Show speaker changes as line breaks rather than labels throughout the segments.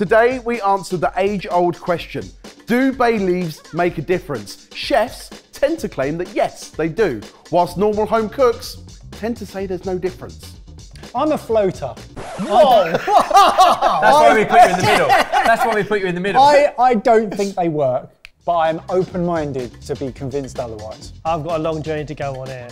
Today we answer the age-old question: Do bay leaves make a difference? Chefs tend to claim that yes, they do, whilst normal home cooks tend to say there's no difference.
I'm a floater.
That's why we put you in the middle. That's why we put you in the middle.
I, I don't think they work, but I'm open-minded to be convinced otherwise.
I've got a long journey to go on here.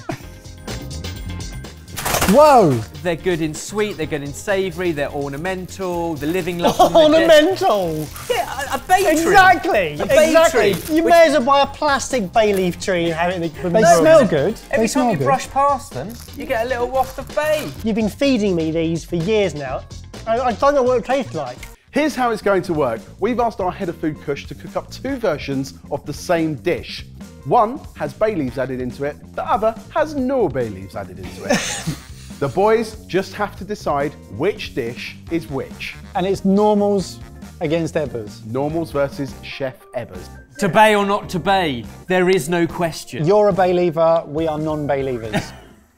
Whoa!
They're good in sweet, they're good in savoury, they're ornamental, the living oh, loft on
Ornamental.
Yeah, a, a bay tree.
Exactly.
A bay
Exactly.
tree.
You may as well buy a plastic bay leaf tree and have it in the
They
room.
smell good.
Every
they smell
time you
good.
brush past them, you get a little waft of bay.
You've been feeding me these for years now. I, I don't know what it tastes like.
Here's how it's going to work. We've asked our head of food Kush to cook up two versions of the same dish. One has bay leaves added into it, the other has no bay leaves added into it. the boys just have to decide which dish is which.
And it's normals against Ebbers.
Normals versus Chef Ebbers.
To bay or not to bay, there is no question.
You're a bay lever, we are non-bay levers.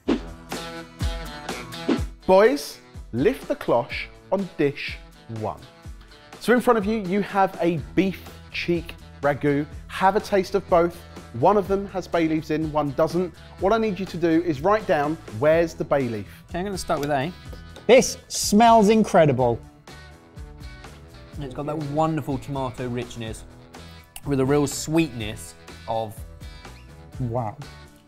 Boys, lift the cloche on dish one. So in front of you, you have a beef cheek ragu. Have a taste of both. One of them has bay leaves in, one doesn't. What I need you to do is write down where's the bay leaf.
Okay, I'm going to start with A.
this smells incredible.
It's got that wonderful tomato richness with a real sweetness of
Wow.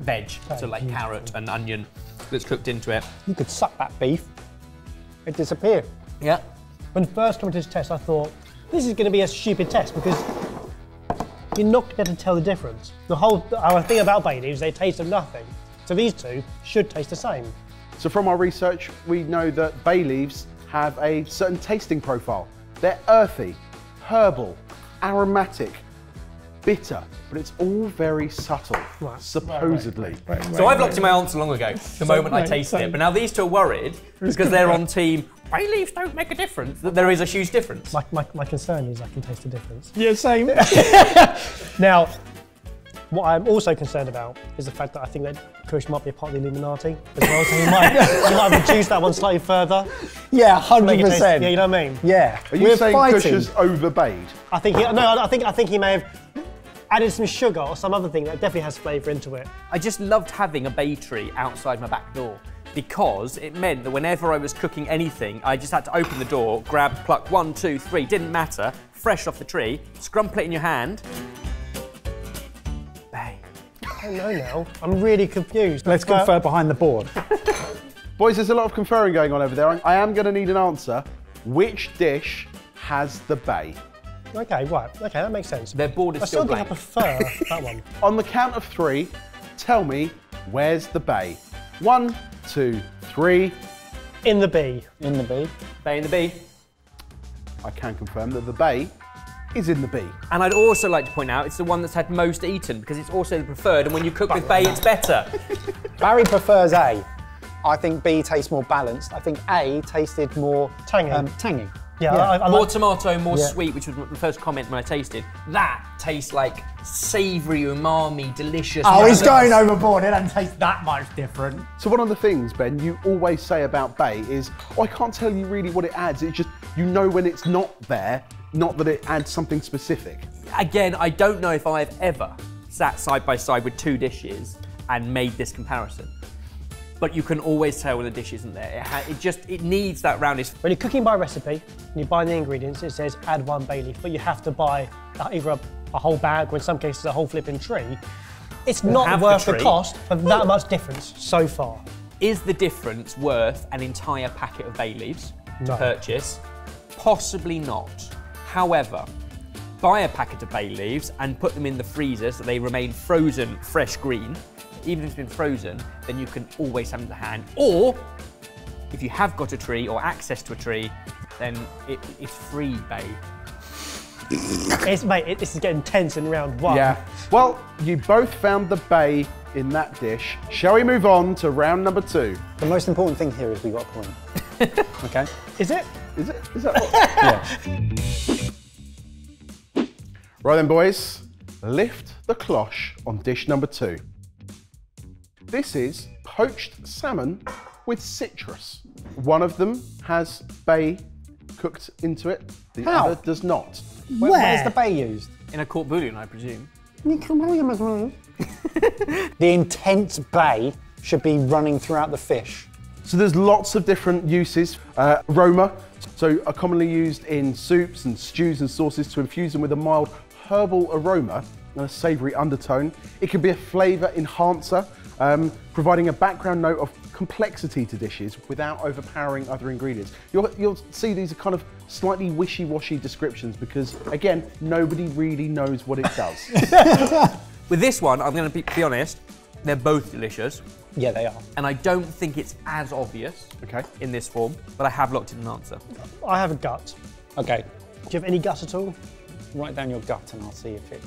veg, so like carrot and onion that's cooked into it.
You could suck that beef. It'd disappear.
Yeah.
When first I went to this test, I thought, this is going to be a stupid test because you're not going to tell the difference. The whole our thing about bay leaves, they taste of nothing. So these two should taste the same.
So from our research, we know that bay leaves have a certain tasting profile. They're earthy, herbal, aromatic, bitter, but it's all very subtle,
Right.
supposedly.
So I've locked in my answer long ago, the moment I tasted
so-
it. But now these two are worried because they're on team bay leaves don't make a difference. That there is a huge difference.
My, my, my concern is I can taste the difference.
Yeah, same.
Now, what I'm also concerned about is the fact that I think that Kush might be a part of the Illuminati as well, so he might, he might reduce that one slightly further.
yeah, hundred
it taste,
percent.
yeah, you know what I mean?
Yeah.
Are you
We're
saying
fighting.
Kush has overbayed?
I think he, no, I think I think he may have added some sugar or some other thing that definitely has flavour into it.
I just loved having a bay tree outside my back door because it meant that whenever I was cooking anything, I just had to open the door, grab, pluck one, two, three, didn't matter, fresh off the tree, scrumple it in your hand. Bay.
I don't know now. I'm really confused.
Let's
Well, uh,
confer behind the board.
Boys, there's a lot of conferring going on over there. I am going to need an answer. Which dish has the bay?
Okay, right. Okay, that makes sense.
Their board is
I still
still
think I
blank.
prefer that one.
On the count of three, tell me where's the bay? One, two, three.
In the B.
In the B.
Bay in the B.
I can confirm that the bay is in the B.
And I'd also like to point out it's the one that's had most eaten because it's also the preferred, and when you cook with bay, it's better.
Barry prefers A. I think B tastes more balanced. I think A tasted more
Tangy.
Um, tangy.
Yeah, I, I
More
like.
tomato, more
Yeah.
sweet, which was the first comment when I tasted. That tastes like savoury, umami, delicious.
Oh, he's going overboard. It doesn't taste that much different.
So one of the things, Ben, you always say about bay is, oh, I can't tell you really what it adds. It's just you know when it's not there, not that it adds something specific.
Again, I don't know if I've ever sat side by side with two dishes and made this comparison. But you can always tell when the dish isn't there. It, it just it needs that roundness.
When you're cooking by recipe and you buy the ingredients, it says add one bay leaf, but you have to buy either a, a whole bag or in some cases a whole flipping tree. It's not
have the
worth the,
tree.
cost for that much difference so far.
Is the difference worth an entire packet of bay leaves to purchase? Possibly not. However, buy a packet of bay leaves and put them in the freezer so they remain frozen, fresh green. Even if it's been frozen, then you can always have them to hand. Or if you have got a tree or access to a tree, then it, it's free bay.
It's, mate, it, this is getting tense in round one.
Yeah. Well, you both found the bay in that dish. Shall we move on to round number two?
The most important thing here is we got a point. okay?
Is it?
Is it? Is that what?
Yeah.
Right then, boys. Lift the cloche on dish number two. This is poached salmon with citrus. One of them has bay cooked into it. The
How?
other does not.
Where-
Where?
Where's the bay used?
In a court bouillon, I presume.
the intense bay should be running throughout the fish.
So there's lots of different uses. Uh, aroma, so are commonly used in soups and stews and sauces to infuse them with a mild herbal aroma and a savoury undertone. It can be a flavour enhancer, um, providing a background note of complexity to dishes without overpowering other ingredients. You'll, you'll see these are kind of slightly wishy-washy descriptions because, again, nobody really knows what it does.
With this one, I'm going to be, be honest, they're both delicious,
Yeah, they are.
and I don't think it's as obvious
Okay.
in this form, but I have locked in an answer.
I have a gut.
Okay,
Do you have any gut at all?
Write down your gut and I'll see if it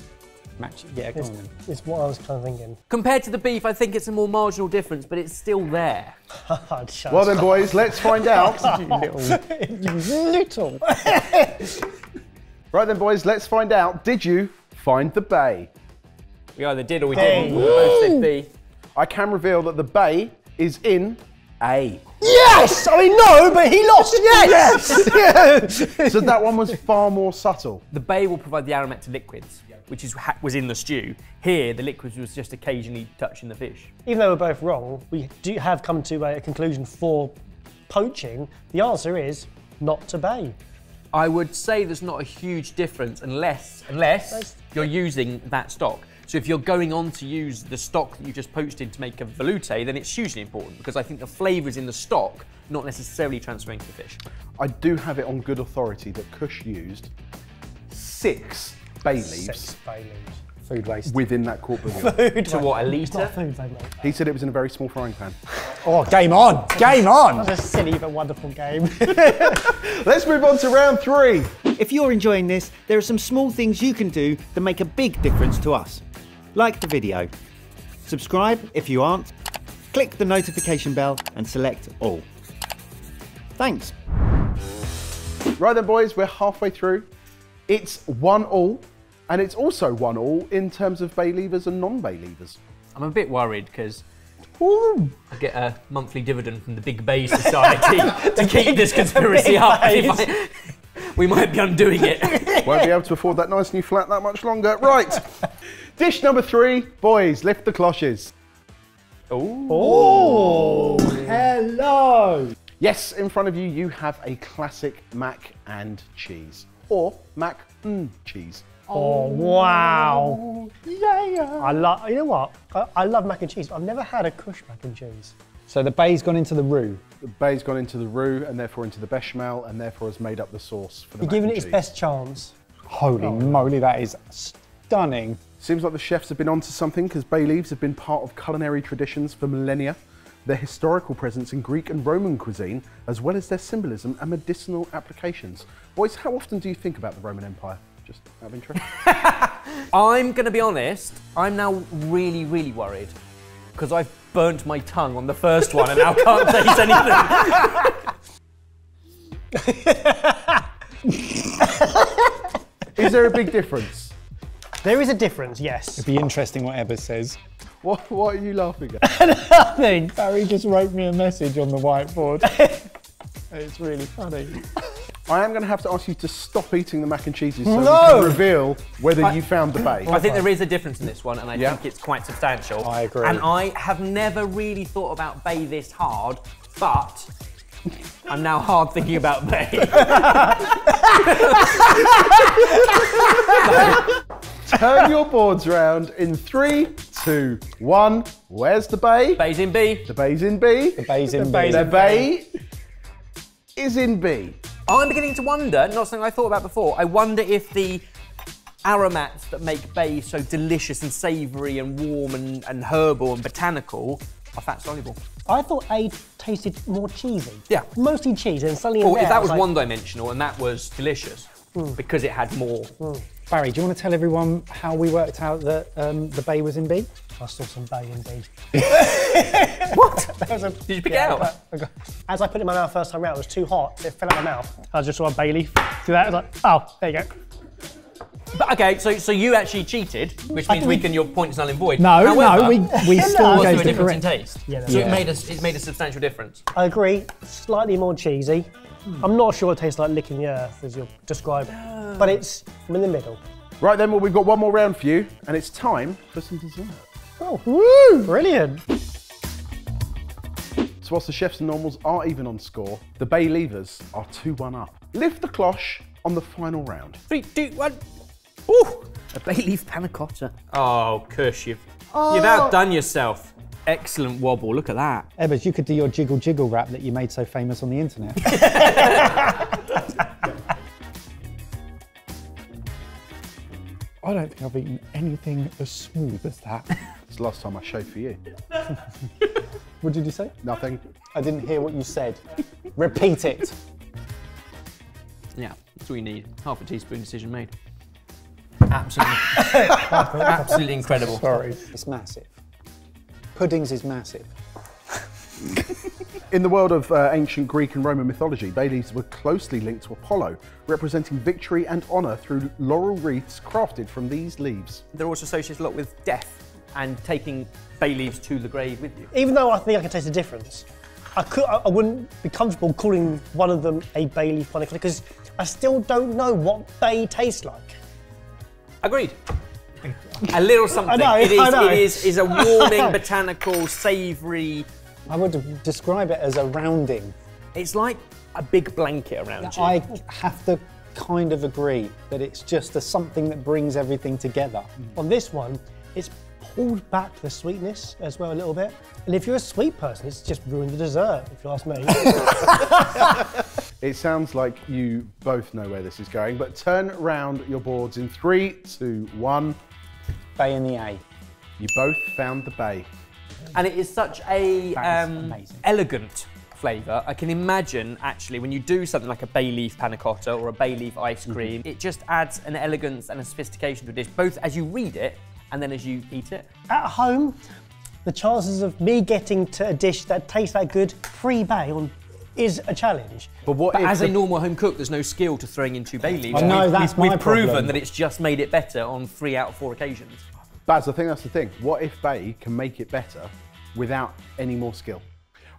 matches. Yeah, go
It's,
on then.
it's what I was kind of thinking.
Compared to the beef, I think it's a more marginal difference, but it's still there.
Well then, boys, let's find out.
Little.
right then, boys, let's find out. Did you find the bay?
We either did or we
Hey.
didn't. We both said B.
I can reveal that the bay is in A.
Yes! I mean, no, but he lost, yes!
So that one was far more subtle.
The bay will provide the aromatic liquids, which is was in the stew. Here, the liquids was just occasionally touching the fish.
Even though we're both wrong, we do have come to a conclusion for poaching. The answer is not to bay.
I would say there's not a huge difference unless unless you're using that stock. So if you're going on to use the stock that you just poached in to make a velouté, then it's hugely important because I think the flavours in the stock not necessarily transferring to the fish.
I do have it on good authority that Kush used six bay leaves
Six bay leaves.
Food waste.
within that court bouillon.
To what, a litre?
food,
he said it was in a very small frying pan.
Oh, game on! Game on!
It's a silly but wonderful game.
Let's move on to round three.
If you're enjoying this, there are some small things you can do that make a big difference to us. Like the video, subscribe if you aren't, click the notification bell and select all. Thanks.
Right then, boys, we're halfway through. It's one all, and it's also one all in terms of bay levers and non-bay levers.
I'm a bit worried because I get a monthly dividend from the Big Bay Society to keep this conspiracy up. I- we might be undoing it.
Won't be able to afford that nice new flat that much longer. Right. Dish number three, boys, lift the cloches. Oh.
Hello!
Yes, in front of you, you have a classic mac and cheese, or mac and cheese.
Oh, wow. Yeah. I love, you know what? I, I love mac and cheese, but I've never had a Kush mac and cheese.
So the bay's gone into the roux.
The bay's gone into the roux and therefore into the bechamel and therefore has made up the sauce for the
You're
mac
giving
and
it its best chance.
Holy oh. moly, that is stunning.
Seems like the chefs have been onto something because bay leaves have been part of culinary traditions for millennia. Their historical presence in Greek and Roman cuisine, as well as their symbolism and medicinal applications. Boys, how often do you think about the Roman Empire? Just out of interest.
I'm going to be honest, I'm now really, really worried because I've burnt my tongue on the first one and now can't taste anything.
Is there a big difference?
There is a difference, yes.
It'd be interesting what Ebba says.
What, what are you laughing at? Nothing.
Barry just wrote me a message on the whiteboard. it's really funny.
I am going to have to ask you to stop eating the mac and cheeses so we
No!
can reveal whether you found the bay.
I think there is a difference in this one, and I
Yeah.
think it's quite substantial.
I agree.
And I have never really thought about Bay this hard, but I'm now hard thinking about Bay.
Turn your boards round in three, two, one. Where's the bay?
Bay's in B.
The bay's in B.
The bay's in
bay's
B.
The bay is in B.
I'm beginning to wonder, not something I thought about before, I wonder if the aromats that make Bay so delicious and savoury and warm and, and herbal and botanical are fat soluble.
I thought A tasted more cheesy.
Yeah.
Mostly cheese, and suddenly in there,
if that was
like,
one dimensional and that was delicious because it had more.
Barry, do you want to tell everyone how we worked out that um, the bay was in B?
I saw some bay in B.
What?
That was a-
Did you pick
yeah,
it out?
I got- As I put it in my mouth first time round, it was too hot. It fell out my mouth. I just saw a bay leaf. Do that. I was like, oh, there you go.
But okay, so so you actually cheated, which means
we-
we can your point is null and void.
No,
However,
no, we, we still
was
gave
a
the
difference in taste?
Yeah,
so
that's
it made us it made a substantial difference.
I agree. Slightly more cheesy. I'm not sure it tastes like licking the earth as you're describing, but it's I'm in the middle.
Right then, well, we've got one more round for you, and it's time for some dessert.
Oh, woo! Brilliant.
So whilst the chefs and normals are even on score, the Bay levers are 2-1 up. Lift the cloche on the final round.
Three, two, one. Ooh, a bay leaf panna cotta. Oh, Kush, you've oh. you've outdone yourself. Excellent wobble. Look at that.
Ebbers, you could do your jiggle jiggle rap that you made so famous on the internet. I don't think I've eaten anything as smooth as that.
It's the last time I showed for you.
what did you say?
Nothing.
I didn't hear what you said. Repeat it.
Yeah, that's all you need. Half a teaspoon decision made. Absolutely, absolutely incredible.
Sorry. It's massive. Puddings is massive.
In the world of uh, ancient Greek and Roman mythology, bay leaves were closely linked to Apollo, representing victory and honour through laurel wreaths crafted from these leaves.
They're also associated a lot with death and taking bay leaves to the grave with you.
Even though I think I can taste the difference, I could I I wouldn't be comfortable calling one of them a bay leaf panna because I still don't know what bay tastes like.
Agreed. A little something.
know,
it is,
I know.
It is, is a warming, botanical, savoury.
I would describe it as a rounding.
It's like a big blanket around you.
I have to kind of agree that it's just a something that brings everything together. Mm.
On this one, it's pulled back the sweetness as well a little bit. And if you're a sweet person, it's just ruined the dessert, if you ask me.
It sounds like you both know where this is going, but turn round your boards in three, two, one.
Bay in the A.
You both found the bay.
And it is such a
is
um, elegant flavour. I can imagine actually when you do something like a bay leaf panna cotta or a bay leaf ice cream, it just adds an elegance and a sophistication to a dish, both as you read it and then as you eat it.
At home, the chances of me getting to a dish that tastes that good pre-bay on is a challenge.
But what
But as
the-
a normal home cook, there's no skill to throwing in two bay leaves.
I know,
We've-
that's
we've,
my
We've proven
problem.
that it's just made it better on three out of four occasions.
Baz, I think that's the thing. What if Bay can make it better without any more skill?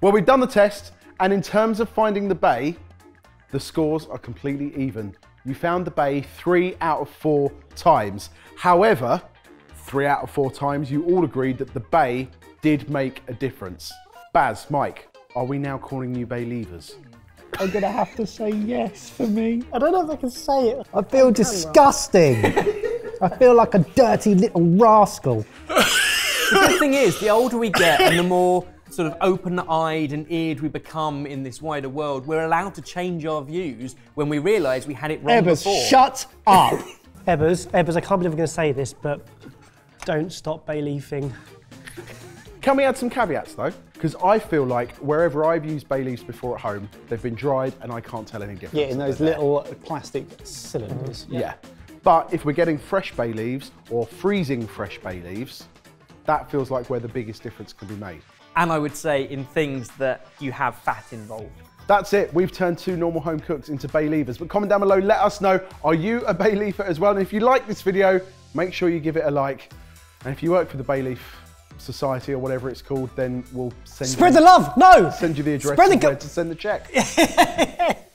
Well, we've done the test, and in terms of finding the Bay, the scores are completely even. You found the Bay three out of four times. However, three out of four times, you all agreed that the Bay did make a difference. Baz, Mike, are we now calling you Bay Leavers?
I'm gonna have to say yes for me.
I don't know if I can say it.
I feel disgusting. I feel like a dirty little rascal.
The good thing is, the older we get and the more sort of open-eyed and eared we become in this wider world, we're allowed to change our views when we realise we had it wrong
Ebbers,
before.
shut up.
Ebbers, Ebbers, I can't believe I'm going to say this, but don't stop bay leafing.
Can we add some caveats though? Because I feel like wherever I've used bay leaves before at home, they've been dried and I can't tell any difference.
Yeah, in those
they're there.
little plastic cylinders.
Yeah. But if we're getting fresh bay leaves or freezing fresh bay leaves, that feels like where the biggest difference can be made.
And I would say in things that you have fat involved.
That's it. We've turned two normal home cooks into bay leavers. But comment down below, let us know, are you a bay leafer as well? And if you like this video, make sure you give it a like. And if you work for the Bay Leaf Society or whatever it's called, then we'll send
Spread
you,
the love! No!
send you the address
Spread the
of where to send the check.